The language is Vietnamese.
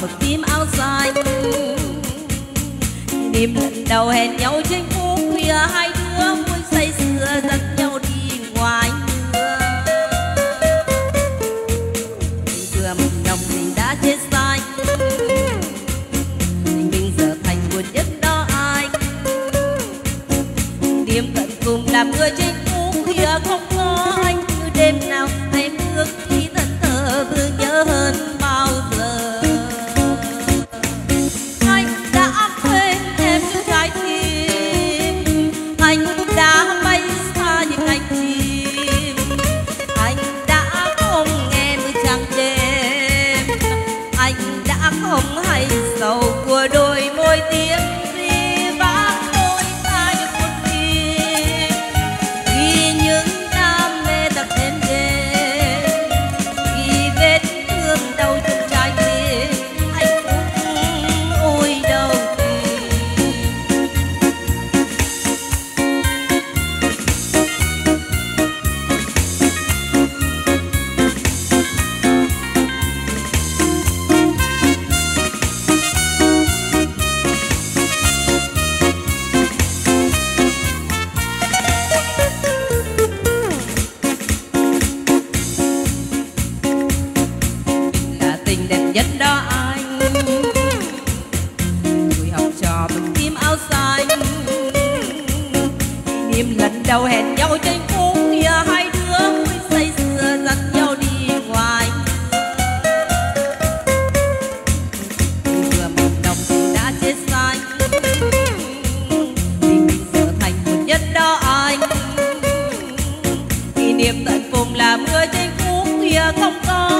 mực tím áo dài. Đêm lần đầu hẹn nhau trên phố khuya, hai đứa vui say sưa dắt nhau đi ngoài xưa mừng nồng mình đã chết sai. Mình giờ thành buồn nhất đó ai? Đêm tận cùng làm người trên không hay sầu của đôi kỷ lần đầu hẹn nhau trên phố kia hai đứa vui say sưa dắt nhau đi ngoài. Vừa mộng đồng đã chết say, tình mình giờ thành một nhất đó anh kỷ niệm tận cùng là mưa trên phố kia không có